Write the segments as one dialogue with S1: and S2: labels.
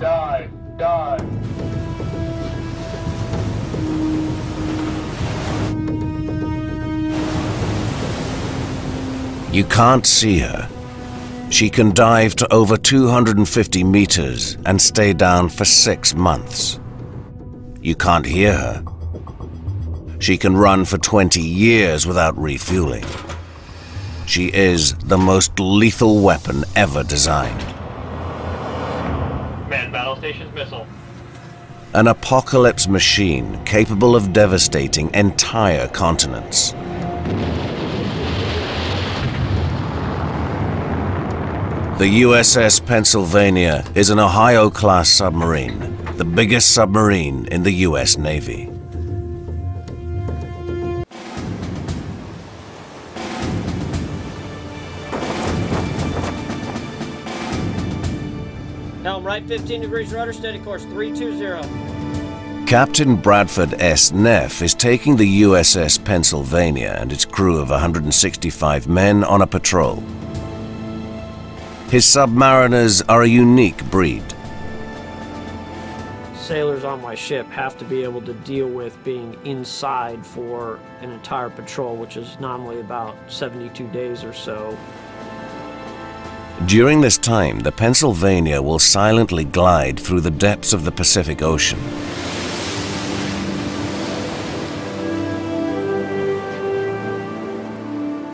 S1: Dive, dive.
S2: You can't see her. She can dive to over 250 meters and stay down for six months. You can't hear her. She can run for 20 years without refueling. She is the most lethal weapon ever designed.
S1: Battle stations missile.
S2: An apocalypse machine capable of devastating entire continents. The USS Pennsylvania is an Ohio-class submarine, the biggest submarine in the US Navy.
S3: 15 degrees rudder, steady course 320.
S2: Captain Bradford S. Neff is taking the USS Pennsylvania and its crew of 165 men on a patrol. His submariners are a unique breed.
S3: Sailors on my ship have to be able to deal with being inside for an entire patrol, which is normally about 72 days or so.
S2: During this time, the Pennsylvania will silently glide through the depths of the Pacific Ocean.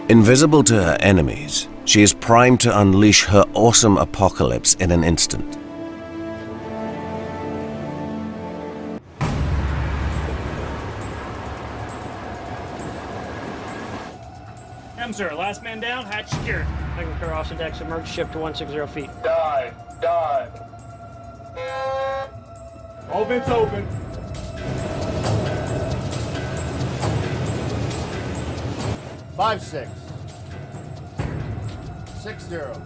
S2: Invisible to her enemies, she is primed to unleash her awesome apocalypse in an instant.
S4: Sir. Last man down, hatch secured.
S3: Second clear off the deck, submerged ship to 160 feet.
S1: Dive, dive.
S4: All vents open.
S5: Five six. Six zero.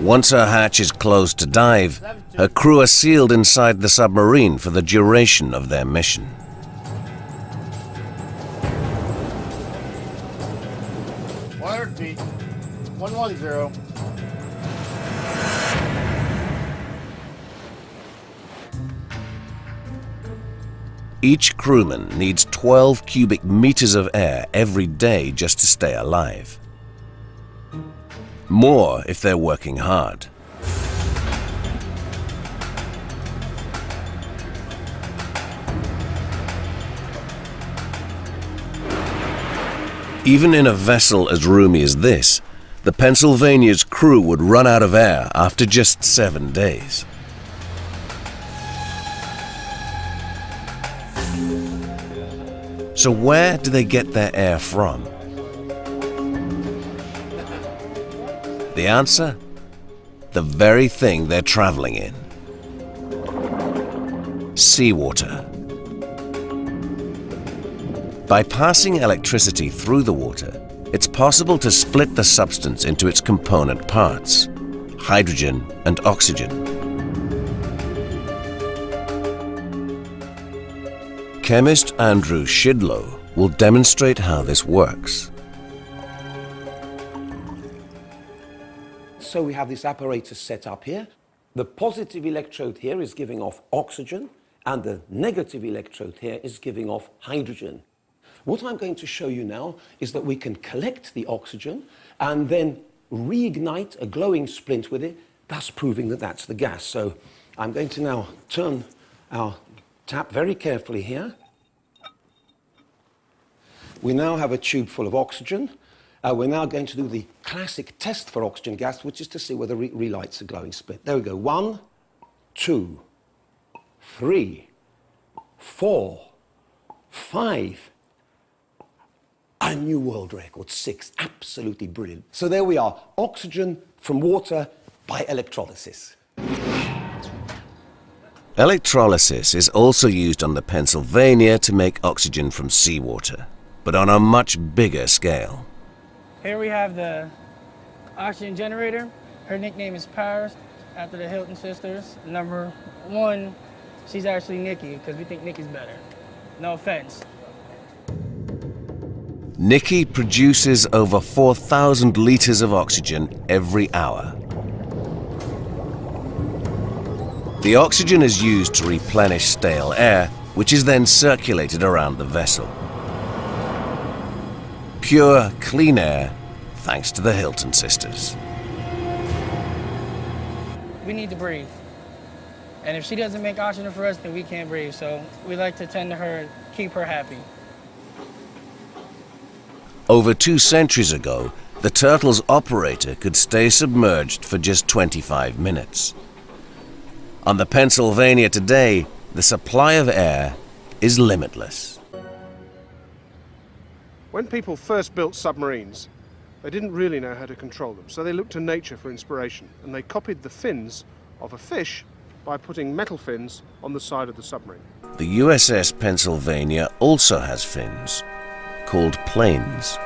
S2: Once her hatch is closed to dive, her crew are sealed inside the submarine for the duration of their mission. Each crewman needs 12 cubic meters of air every day just to stay alive. More if they're working hard. Even in a vessel as roomy as this, the Pennsylvania's crew would run out of air after just seven days. So where do they get their air from? The answer? The very thing they're traveling in. Seawater. By passing electricity through the water, it's possible to split the substance into its component parts, hydrogen and oxygen. Chemist Andrew Szydlo will demonstrate how this works.
S6: So we have this apparatus set up here. The positive electrode here is giving off oxygen, and the negative electrode here is giving off hydrogen. What I'm going to show you now is that we can collect the oxygen and then reignite a glowing splint with it, thus proving that that's the gas. So I'm going to now turn our tap very carefully here. We now have a tube full of oxygen. Uh, we're now going to do the classic test for oxygen gas, which is to see whether it relights a glowing split. There we go. One, two, three, four, five. A new world record, six. Absolutely brilliant. So there we are. Oxygen from water by electrolysis.
S2: Electrolysis is also used on the Pennsylvania to make oxygen from seawater, but on a much bigger scale.
S7: Here we have the oxygen generator. Her nickname is Paris, after the Hilton sisters. Number one, she's actually Nikki, because we think Nikki's better. No offense.
S2: Nikki produces over 4,000 liters of oxygen every hour. The oxygen is used to replenish stale air, which is then circulated around the vessel. Pure, clean air, thanks to the Hilton sisters.
S7: We need to breathe. And if she doesn't make oxygen for us, then we can't breathe. So we like to tend to her, keep her happy.
S2: Over two centuries ago, the Turtle's operator could stay submerged for just 25 minutes. On the Pennsylvania today, the supply of air is limitless.
S8: When people first built submarines, they didn't really know how to control them, so they looked to nature for inspiration, and they copied the fins of a fish by putting metal fins on the side of the submarine.
S2: The USS Pennsylvania also has fins, called planes.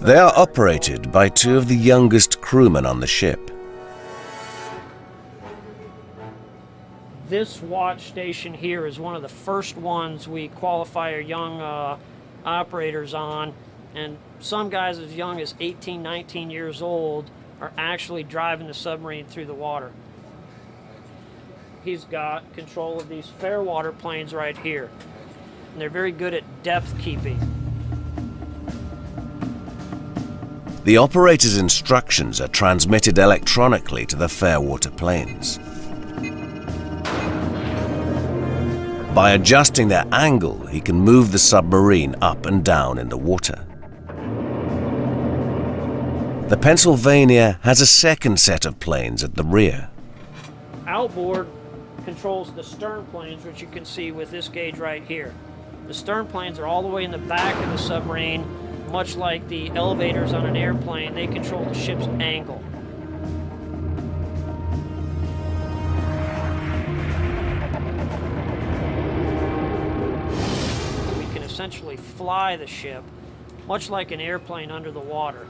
S2: They are operated by two of the youngest crewmen on the ship.
S3: This watch station here is one of the first ones we qualify our young uh, operators on. And some guys as young as 18, 19 years old are actually driving the submarine through the water. He's got control of these Fairwater planes right here. And they're very good at depth keeping.
S2: The operator's instructions are transmitted electronically to the Fairwater planes. By adjusting their angle, he can move the submarine up and down in the water. The Pennsylvania has a second set of planes at the rear.
S3: Outboard controls the stern planes, which you can see with this gauge right here. The stern planes are all the way in the back of the submarine, much like the elevators on an airplane, they control the ship's angle. We can essentially fly the ship, much like an airplane under the water.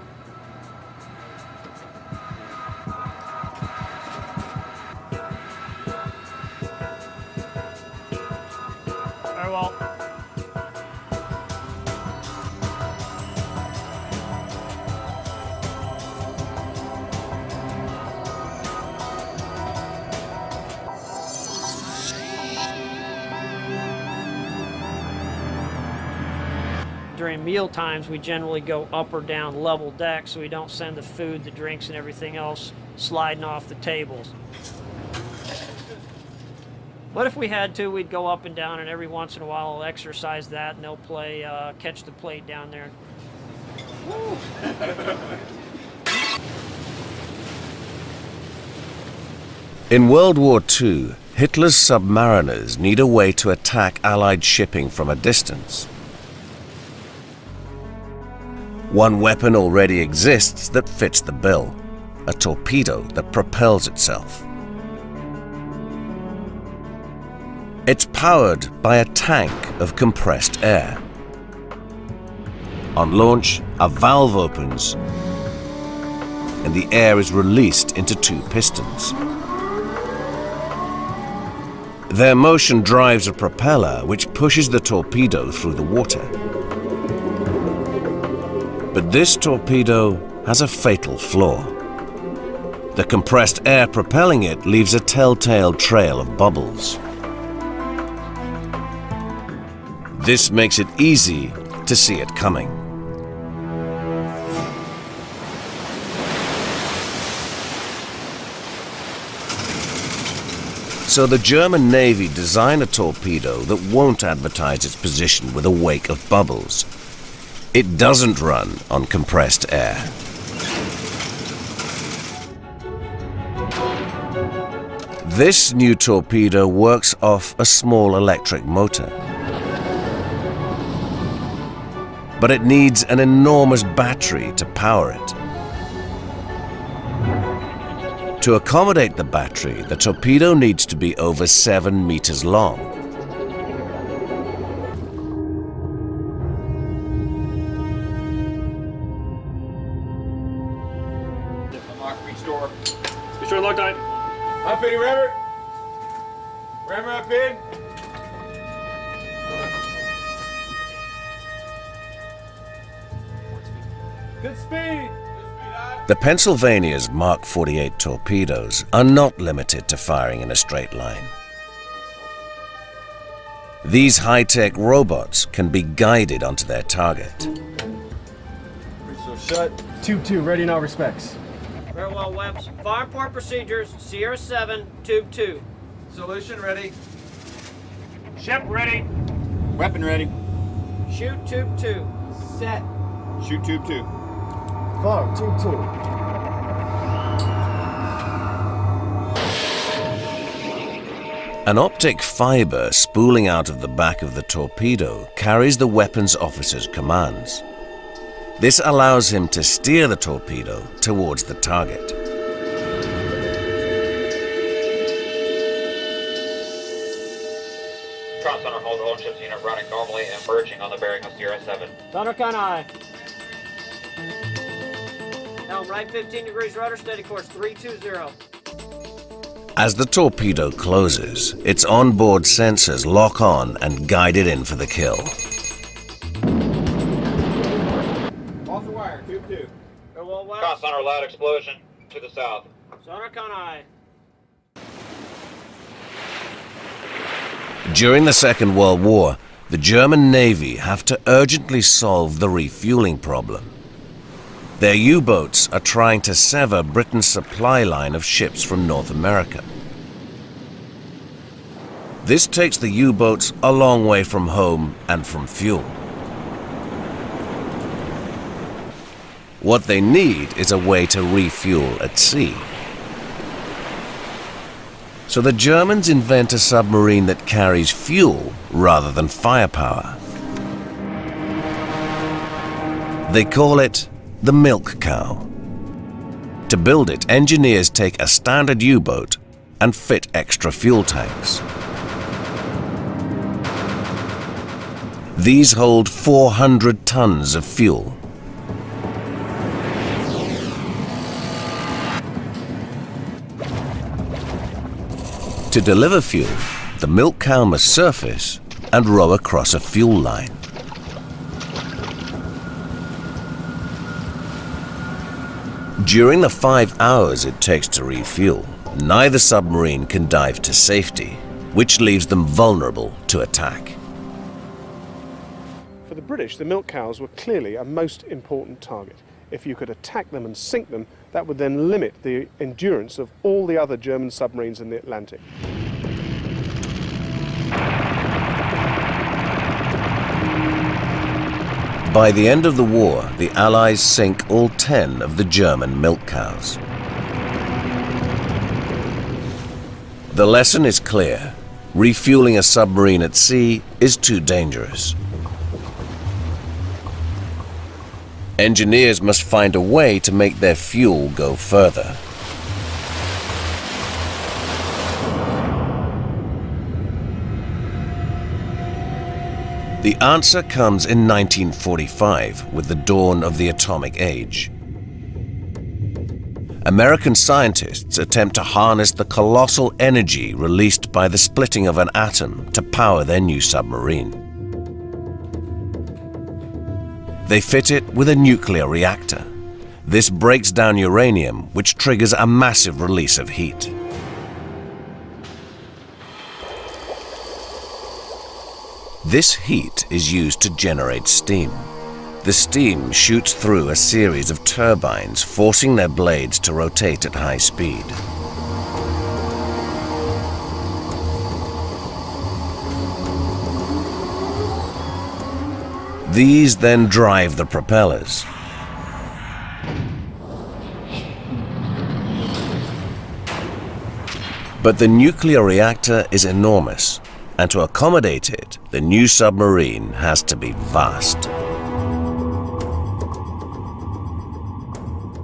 S3: Meal times, we generally go up or down level deck so we don't send the food, the drinks, and everything else sliding off the tables. But if we had to, we'd go up and down, and every once in a while, I'll exercise that, and they'll play uh, catch the plate down there.
S2: In World War II, Hitler's submariners need a way to attack Allied shipping from a distance. One weapon already exists that fits the bill a torpedo that propels itself. It's powered by a tank of compressed air. On launch, a valve opens and the air is released into two pistons. Their motion drives a propeller which pushes the torpedo through the water. But this torpedo has a fatal flaw. The compressed air propelling it leaves a telltale trail of bubbles. This makes it easy to see it coming. So the German Navy designed a torpedo that won't advertise its position with a wake of bubbles. It doesn't run on compressed air. This new torpedo works off a small electric motor. But it needs an enormous battery to power it. To accommodate the battery, the torpedo needs to be over 7 meters long.
S1: Unlock, restore.
S4: Restore Loctite.
S1: Up in, rammer. Rammer up in. Good speed.
S2: The Pennsylvania's Mark 48 torpedoes are not limited to firing in a straight line. These high-tech robots can be guided onto their target.
S1: Shut.
S9: Tube 2, ready in all respects.
S3: Very well, Weps. Fire port procedures, Sierra 7, Tube 2.
S1: Solution ready.
S4: Ship ready.
S1: Weapon ready.
S3: Shoot Tube 2.
S1: Set. Shoot tube two.
S5: Fire, tube two.
S2: An optic fiber spooling out of the back of the torpedo carries the weapons officer's commands. This allows him to steer the torpedo towards the target.
S10: Tron Center hold all ships unit running normally and merging on the bearing of Sierra 7.
S3: Thunder Conai. Helm right 15 degrees rudder, steady course 320.
S2: As the torpedo closes, its onboard sensors lock on and guide it in for the kill.
S3: Very well,
S10: Tron Weps. Loud explosion to the south.
S3: Thunder Conai.
S2: During the Second World War, the German Navy have to urgently solve the refueling problem. Their U-boats are trying to sever Britain's supply line of ships from North America. This takes the U-boats a long way from home and from fuel. What they need is a way to refuel at sea. So the Germans invent a submarine that carries fuel rather than firepower. They call it the Milk Cow. To build it, engineers take a standard U-boat and fit extra fuel tanks. These hold 400 tons of fuel. To deliver fuel, the milk cow must surface and row across a fuel line. During the five hours it takes to refuel, neither submarine can dive to safety, which leaves them vulnerable to attack.
S8: For the British, the milk cows were clearly a most important target. If you could attack them and sink them, that would then limit the endurance of all the other German submarines in the Atlantic.
S2: By the end of the war, the Allies sink all 10 of the German milk cows. The lesson is clear. Refueling a submarine at sea is too dangerous. Engineers must find a way to make their fuel go further. The answer comes in 1945 with the dawn of the atomic age. American scientists attempt to harness the colossal energy released by the splitting of an atom to power their new submarine. They fit it with a nuclear reactor. This breaks down uranium, which triggers a massive release of heat. This heat is used to generate steam. The steam shoots through a series of turbines, forcing their blades to rotate at high speed. These then drive the propellers. But the nuclear reactor is enormous, and to accommodate it, the new submarine has to be vast.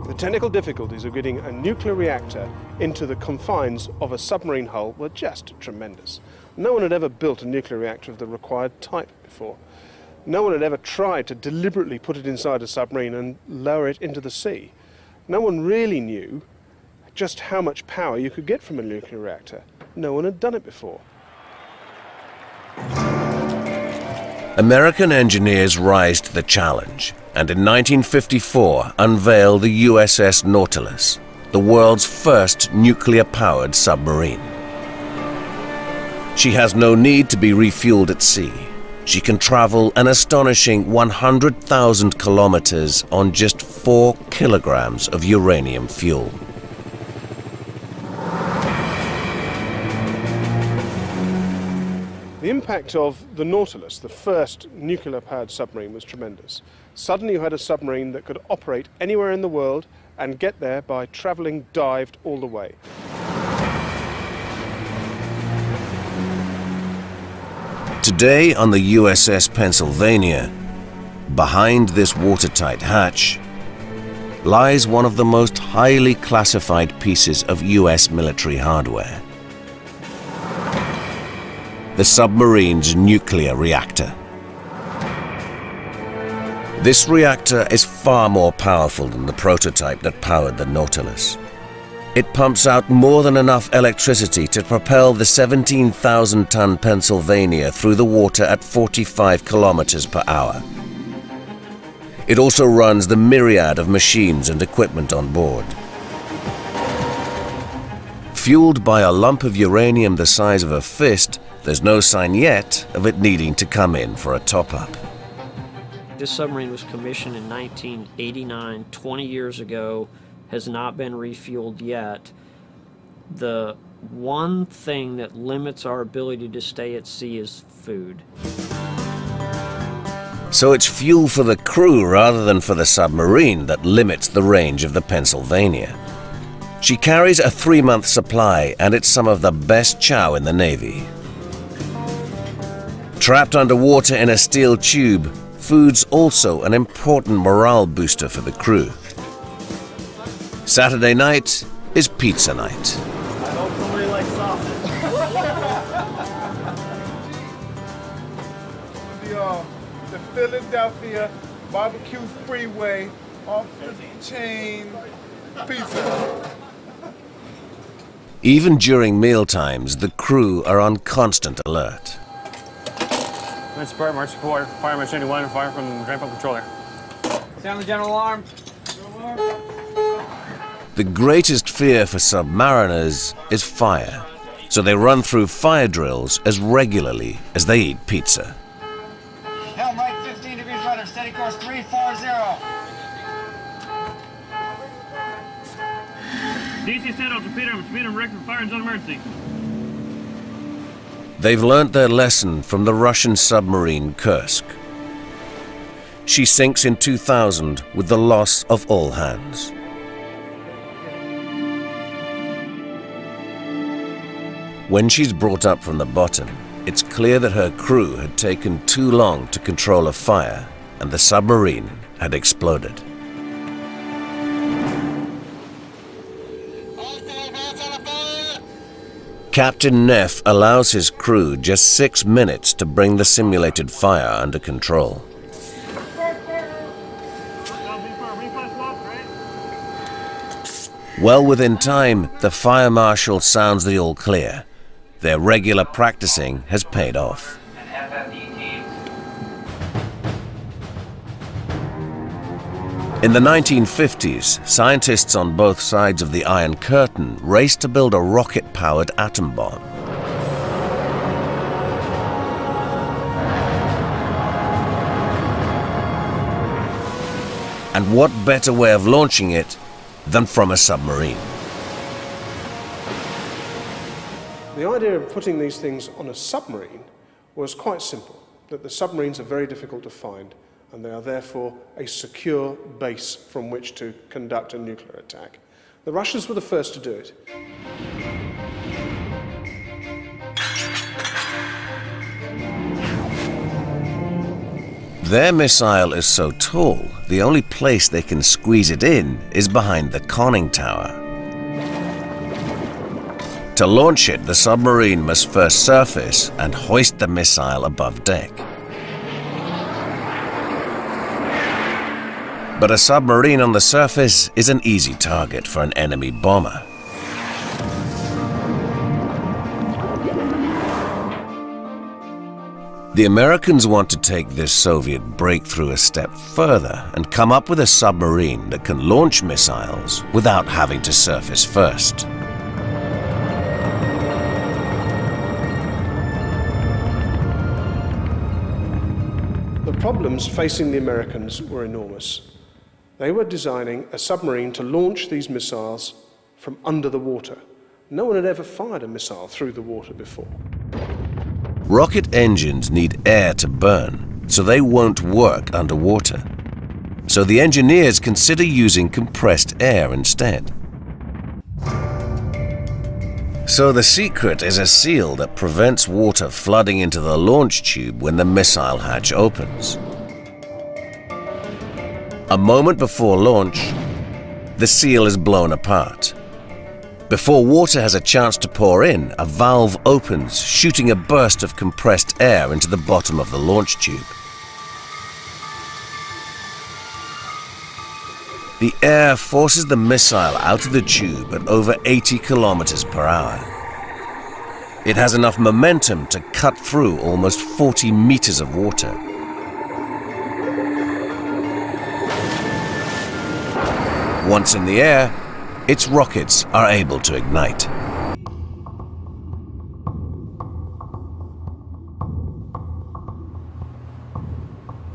S8: The technical difficulties of getting a nuclear reactor into the confines of a submarine hull were just tremendous. No one had ever built a nuclear reactor of the required type before. No one had ever tried to deliberately put it inside a submarine and lower it into the sea. No one really knew just how much power you could get from a nuclear reactor. No one had done it before.
S2: American engineers rise to the challenge. and in 1954 unveil the USS Nautilus, the world's first nuclear-powered submarine. She has no need to be refueled at sea. She can travel an astonishing 100,000 kilometers on just 4 kilograms of uranium fuel.
S8: The impact of the Nautilus, the first nuclear powered submarine, was tremendous. Suddenly, you had a submarine that could operate anywhere in the world and get there by travelling dived all the way.
S2: Today on the USS Pennsylvania, behind this watertight hatch, lies one of the most highly classified pieces of US military hardware the submarine's nuclear reactor. This reactor is far more powerful than the prototype that powered the Nautilus. It pumps out more than enough electricity to propel the 17,000-ton Pennsylvania through the water at 45 kilometers per hour. It also runs the myriad of machines and equipment on board. Fueled by a lump of uranium the size of a fist, there's no sign yet of it needing to come in for a top-up.
S3: This submarine was commissioned in 1989, 20 years ago, has not been refueled yet. The one thing that limits our ability to stay at sea is food.
S2: So it's fuel for the crew rather than for the submarine that limits the range of the Pennsylvania. She carries a three-month supply and it's some of the best chow in the Navy. Trapped underwater in a steel tube, food's also an important morale booster for the crew. Saturday night is pizza night.
S5: I hope somebody likes sausage.
S11: the, uh, the Philadelphia Barbecue Freeway off the chain pizza.
S2: Even during mealtimes, the crew are on constant alert.
S1: March support, march support. Fire March 91, fire from Grand Pump Controller.
S7: Sound the general alarm.
S2: The greatest fear for submariners is fire, so they run through fire drills as regularly as they eat pizza.
S12: Helm right 15 degrees rudder, steady course 340.
S4: DC Citadel, torpedo, torpedo, record fire and zone emergency.
S2: They've learnt their lesson from the Russian submarine Kursk. She sinks in 2000 with the loss of all hands. When she's brought up from the bottom, it's clear that her crew had taken too long to control a fire and the submarine had exploded. Captain Neff allows his crew just six minutes to bring the simulated fire under control. Well within time, the fire marshal sounds the all clear. Their regular practicing has paid off. In the 1950s, scientists on both sides of the Iron Curtain raced to build a rocket-powered atom bomb. And what better way of launching it than from a submarine?
S8: The idea of putting these things on a submarine was quite simple, that the submarines are very difficult to find and they are therefore a secure base from which to conduct a nuclear attack. The Russians were the first to do it.
S2: Their missile is so tall, the only place they can squeeze it in is behind the conning tower. To launch it, the submarine must first surface and hoist the missile above deck. But a submarine on the surface is an easy target for an enemy bomber. The Americans want to take this Soviet breakthrough a step further and come up with a submarine that can launch missiles without having to surface first.
S8: Problems facing the Americans were enormous. They were designing a submarine to launch these missiles from under the water. No one had ever fired a missile through the water before.
S2: Rocket engines need air to burn, so they won't work underwater. So the engineers consider using compressed air instead. So the secret is a seal that prevents water flooding into the launch tube when the missile hatch opens. A moment before launch, the seal is blown apart. Before water has a chance to pour in, a valve opens, shooting a burst of compressed air into the bottom of the launch tube. The air forces the missile out of the tube at over 80 kilometers per hour. It has enough momentum to cut through almost 40 meters of water. Once in the air, its rockets are able to ignite.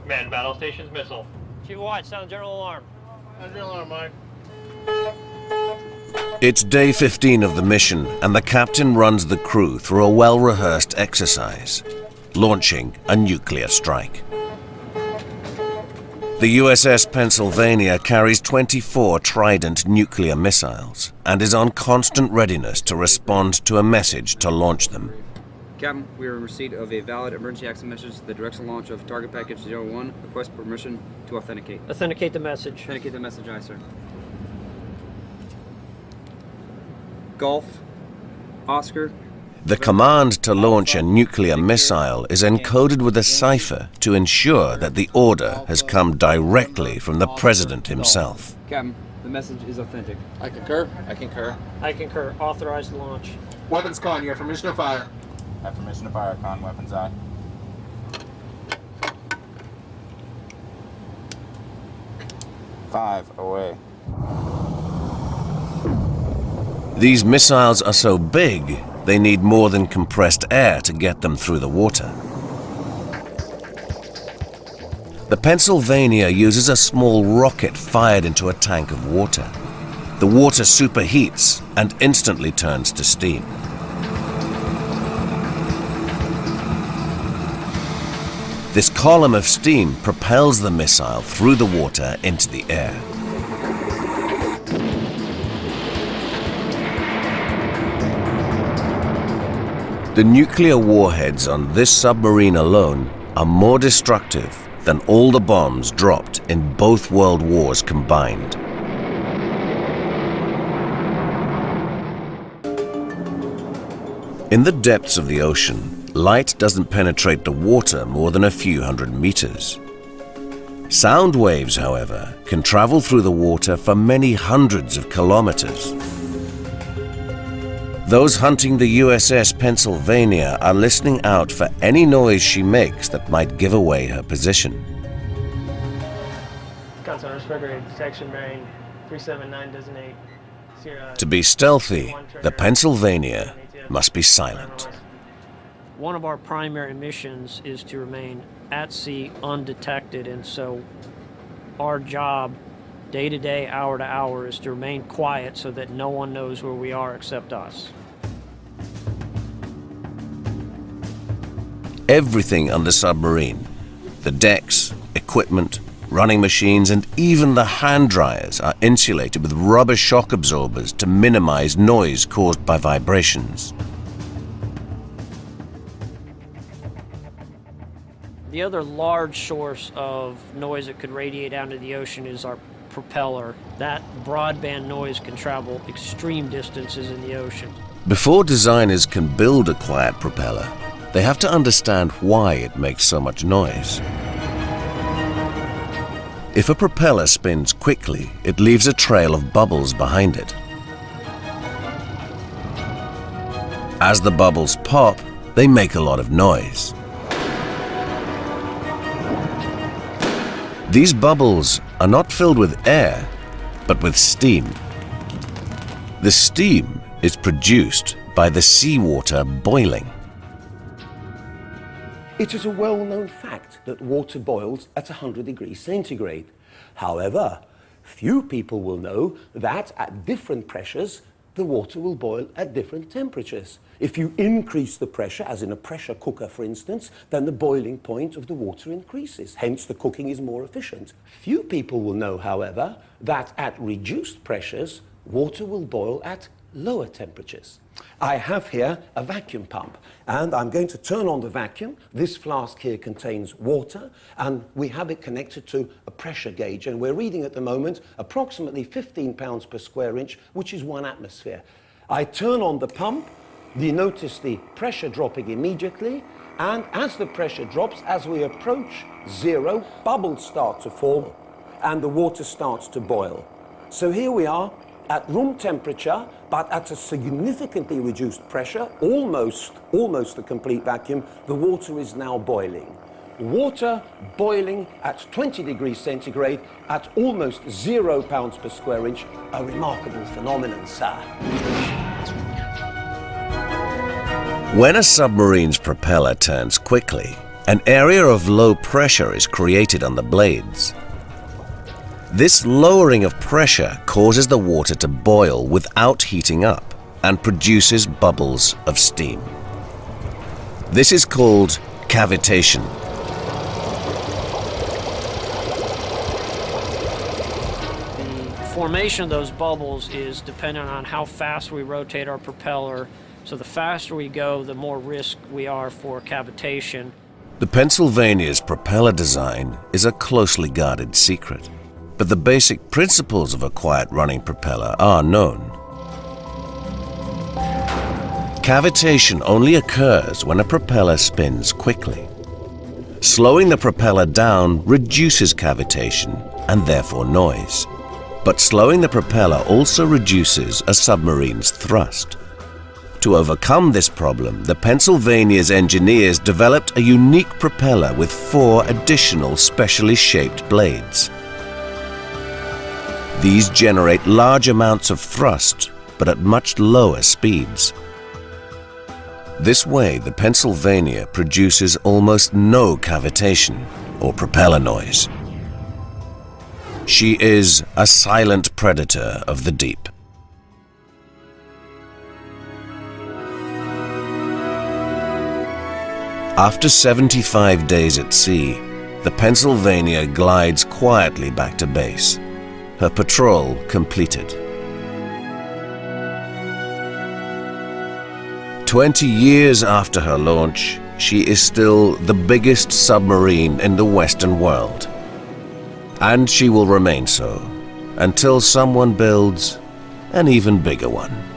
S4: Man, battle station's missile.
S3: Chief Watch, sound general alarm.
S2: It's day 15 of the mission, and the captain runs the crew through a well-rehearsed exercise, launching a nuclear strike. The USS Pennsylvania carries 24 Trident nuclear missiles and is on constant readiness to respond to a message to launch them.
S13: Captain, we are in receipt of a valid emergency access message that directs the launch of target package 01. Request permission to authenticate.
S3: Authenticate the message.
S13: Authenticate the message, aye, sir. Golf, Oscar,
S2: The command to launch a nuclear missile is encoded with a cipher to ensure that the order has come directly from the president himself.
S13: Captain, the message is authentic.
S5: I concur. I concur.
S3: I concur. Authorized launch.
S5: Weapons con, you have permission to fire.
S14: Have permission to fire, con weapons aye. Five away.
S2: These missiles are so big, they need more than compressed air to get them through the water. The Pennsylvania uses a small rocket fired into a tank of water. The water superheats and instantly turns to steam. This column of steam propels the missile through the water into the air. The nuclear warheads on this submarine alone are more destructive than all the bombs dropped in both world wars combined. In the depths of the ocean, light doesn't penetrate the water more than a few hundred meters. Sound waves, however, can travel through the water for many hundreds of kilometers. Those hunting the USS Pennsylvania are listening out for any noise she makes that might give away her position.
S7: Constant respiratory detection bearing 379 designate.
S2: To be stealthy, the Pennsylvania must be silent.
S3: One of our primary missions is to remain at sea undetected, and so our job, day to day, hour to hour, is to remain quiet so that no one knows where we are except us.
S2: Everything on the submarine the decks, equipment, running machines, and even the hand dryers are insulated with rubber shock absorbers to minimize noise caused by vibrations.
S3: The other large source of noise that could radiate out into the ocean is our propeller. That broadband noise can travel extreme distances in the ocean.
S2: Before designers can build a quiet propeller, they have to understand why it makes so much noise. If a propeller spins quickly, it leaves a trail of bubbles behind it. As the bubbles pop, they make a lot of noise. These bubbles are not filled with air, but with steam. The steam is produced by the seawater boiling.
S6: It is a well-known fact that water boils at 100 degrees centigrade. However, few people will know that at different pressures, the water will boil at different temperatures. If you increase the pressure, as in a pressure cooker for instance, then the boiling point of the water increases. Hence, the cooking is more efficient. Few people will know, however, that at reduced pressures, water will boil at lower temperatures. I have here a vacuum pump and I'm going to turn on the vacuum. This flask here contains water and we have it connected to a pressure gauge and we're reading at the moment approximately 15 pounds per square inch, which is one atmosphere. I turn on the pump, you notice the pressure dropping immediately and as the pressure drops, as we approach zero, bubbles start to form and the water starts to boil. So here we are at room temperature, but at a significantly reduced pressure, almost, almost a complete vacuum, the water is now boiling. Water boiling at 20 degrees centigrade at almost zero pounds per square inch, a remarkable phenomenon, sir.
S2: When a submarine's propeller turns quickly, an area of low pressure is created on the blades. This lowering of pressure causes the water to boil without heating up and produces bubbles of steam. This is called cavitation.
S3: The formation of those bubbles is dependent on how fast we rotate our propeller. So the faster we go, the more risk we are for cavitation.
S2: The Pennsylvania's propeller design is a closely guarded secret but the basic principles of a quiet running propeller are known. Cavitation only occurs when a propeller spins quickly. Slowing the propeller down reduces cavitation and therefore noise. But slowing the propeller also reduces a submarine's thrust. To overcome this problem, the Pennsylvania's engineers developed a unique propeller with four additional specially shaped blades. These generate large amounts of thrust, but at much lower speeds. This way, the Pennsylvania produces almost no cavitation or propeller noise. She is a silent predator of the deep. After 75 days at sea, the Pennsylvania glides quietly back to base her patrol completed. Twenty years after her launch, she is still the biggest submarine in the Western world. And she will remain so until someone builds an even bigger one.